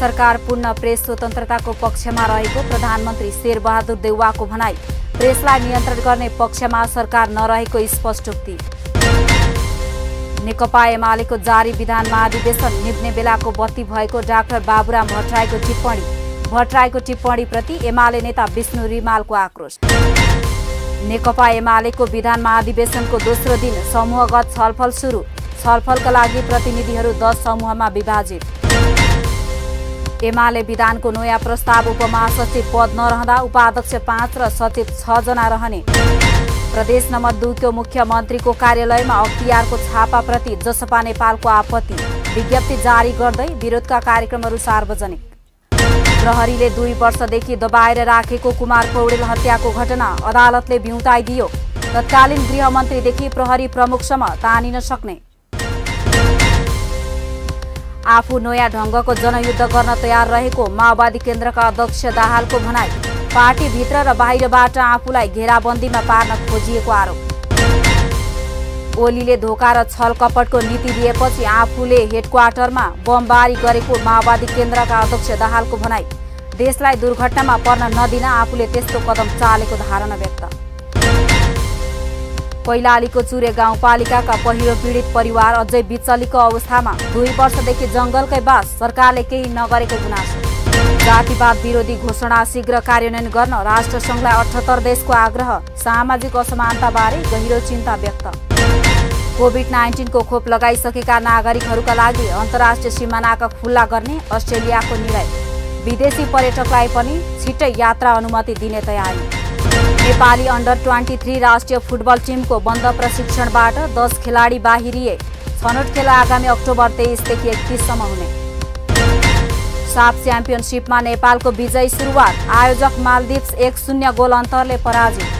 सरकार पूर्ण प्रेस स्वतन्त्रताको पक्षमा रहेको प्रधानमन्त्री शेरबहादुर देउवाको भनाई। प्रेसलाई नियन्त्रण गर्ने पक्षमा सरकार नरहेको स्पष्टोक्ति नेकपा एमालेको जारी विधान महाधिवेशन निप्ने बेलाको बत्ती भएको डाक्टर बाबुराम भट्टराईको टिप्पणी। भट्टराईको टिप्पणीप्रति एमाले नेता विष्णु रिमालको आक्रोश। नेकपा एमालेको विधान महाधिवेशनको दोस्रो दिन समूहगत छलफल सुरु। छलफलका लागि प्रतिनिधिहरू दस समूहमा विभाजित। एमाले विधानको नयाँ प्रस्ताव उपमहासचिव पद नरहँदा उपाध्यक्ष पाँच र सचिव छजना रहने। प्रदेश नम्बर दुईको मुख्यमन्त्रीको कार्यालयमा अख्तियारको छापाप्रति जसपा नेपालको आपत्ति विज्ञप्ति जारी गर्दै विरोधका कार्यक्रमहरू सार्वजनिक। प्रहरीले दुई वर्षदेखि दबाएर राखेको कुमार पौडेल हत्याको घटना अदालतले बिउताइदियो। तत्कालीन गृहमन्त्रीदेखि प्रहरी प्रमुखसम्म तानिन सक्ने। आफू नयाँ ढङ्गको जनयुद्ध गर्न तयार रहेको माओवादी केन्द्रका अध्यक्ष दाहालको भनाई। पार्टीभित्र र बाहिरबाट आफूलाई घेराबन्दीमा पार्न खोजिएको आरोप। ओलीले धोका र छल कपटको नीति दिएपछि आफूले हेडक्वार्टरमा बमबारी गरेको माओवादी केन्द्रका अध्यक्ष दाहालको भनाई। देशलाई दुर्घटनामा पर्न नदिन आफूले त्यस्तो कदम चालेको धारणा व्यक्त। कैलालीको चुरे गाउँपालिकाका पहिरो पीडित परिवार अझै बिचलीको अवस्थामा दुई वर्षदेखि जङ्गलकै बास सरकारले केही नगरेको गुनासो। जातिवाद विरोधी घोषणा शीघ्र कार्यान्वयन गर्न राष्ट्रसङ्घलाई अठहत्तर देशको आग्रह सामाजिक असमानताबारे गहिरो चिन्ता व्यक्त। कोभिड नाइन्टिनको खोप लगाइसकेका नागरिकहरूका लागि अन्तर्राष्ट्रिय सिमानाका खुल्ला गर्ने अस्ट्रेलियाको निर्णय। विदेशी पर्यटकलाई पनि छिट्टै यात्रा अनुमति दिने तयारी। नेपाली अन्डर ट्वेन्टी थ्री राष्ट्रिय फुटबल टिमको बन्द प्रशिक्षणबाट दस खेलाडी बाहिरिए। छनौट खेल आगामी अक्टोबर तेइसदेखि एकतिससम्म हुने। साफ च्याम्पियनसिपमा नेपालको विजयी सुरुवात। आयोजक मालदिप्स एक शून्य गोल अन्तरले पराजित।